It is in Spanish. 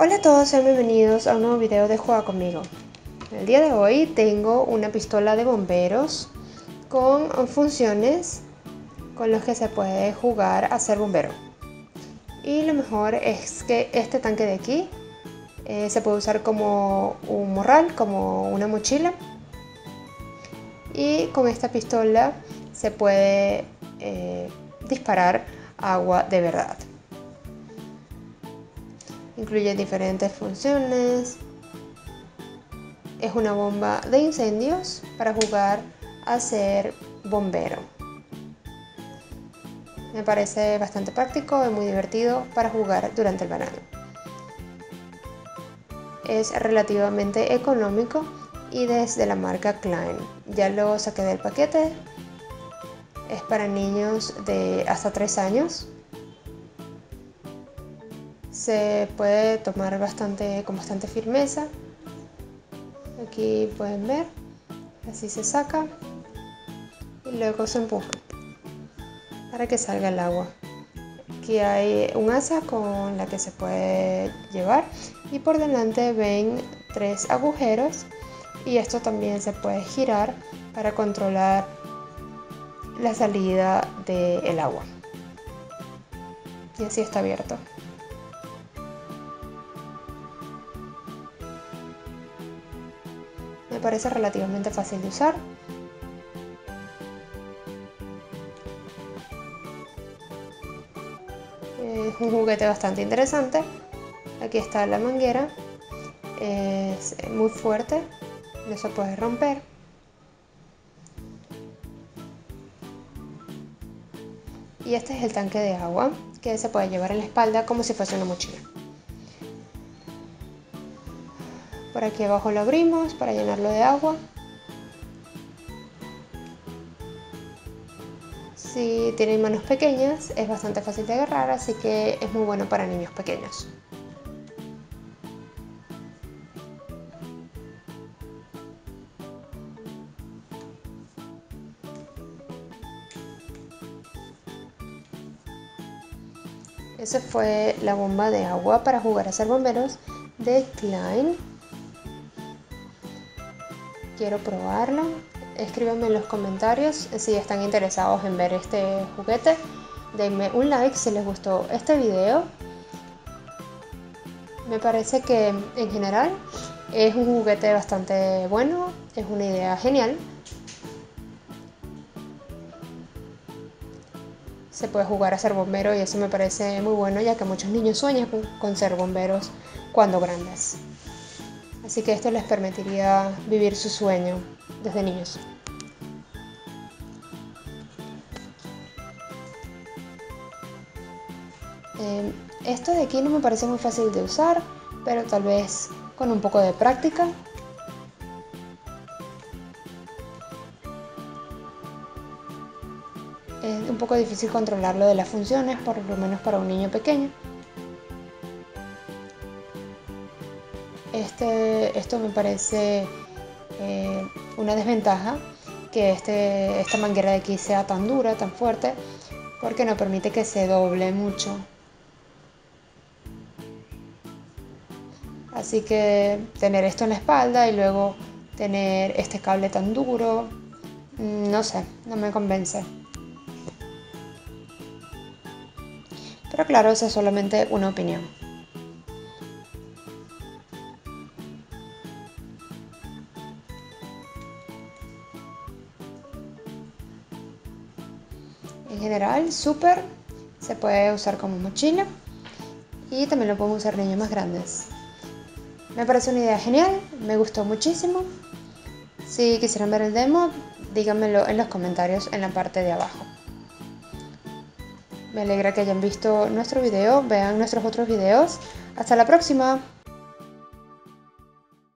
Hola a todos, sean bienvenidos a un nuevo video de Juega conmigo. El día de hoy tengo una pistola de bomberos con funciones con las que se puede jugar a ser bombero. Y lo mejor es que este tanque de aquí eh, se puede usar como un morral, como una mochila. Y con esta pistola se puede eh, disparar agua de verdad. Incluye diferentes funciones. Es una bomba de incendios para jugar a ser bombero. Me parece bastante práctico y muy divertido para jugar durante el verano. Es relativamente económico y desde la marca Klein. Ya lo saqué del paquete. Es para niños de hasta 3 años se puede tomar bastante, con bastante firmeza. Aquí pueden ver, así se saca y luego se empuja para que salga el agua. Aquí hay un asa con la que se puede llevar y por delante ven tres agujeros y esto también se puede girar para controlar la salida del agua. Y así está abierto. Parece relativamente fácil de usar. Es un juguete bastante interesante. Aquí está la manguera. Es muy fuerte, no se puede romper. Y este es el tanque de agua que se puede llevar en la espalda como si fuese una mochila. Por aquí abajo lo abrimos para llenarlo de agua. Si tienen manos pequeñas es bastante fácil de agarrar, así que es muy bueno para niños pequeños. Esa fue la bomba de agua para jugar a ser bomberos de Klein quiero probarlo. Escríbanme en los comentarios si están interesados en ver este juguete. Denme un like si les gustó este video. Me parece que en general es un juguete bastante bueno, es una idea genial. Se puede jugar a ser bombero y eso me parece muy bueno ya que muchos niños sueñan con ser bomberos cuando grandes. Así que esto les permitiría vivir su sueño desde niños. Eh, esto de aquí no me parece muy fácil de usar, pero tal vez con un poco de práctica. Es un poco difícil controlarlo de las funciones, por lo menos para un niño pequeño. Este, esto me parece eh, una desventaja que este, esta manguera de aquí sea tan dura, tan fuerte, porque no permite que se doble mucho. Así que tener esto en la espalda y luego tener este cable tan duro, mm, no sé, no me convence. Pero claro, esa es solamente una opinión. En general, súper. Se puede usar como mochila. Y también lo pueden usar niños más grandes. Me parece una idea genial. Me gustó muchísimo. Si quisieran ver el demo, díganmelo en los comentarios en la parte de abajo. Me alegra que hayan visto nuestro video. Vean nuestros otros videos. Hasta la próxima.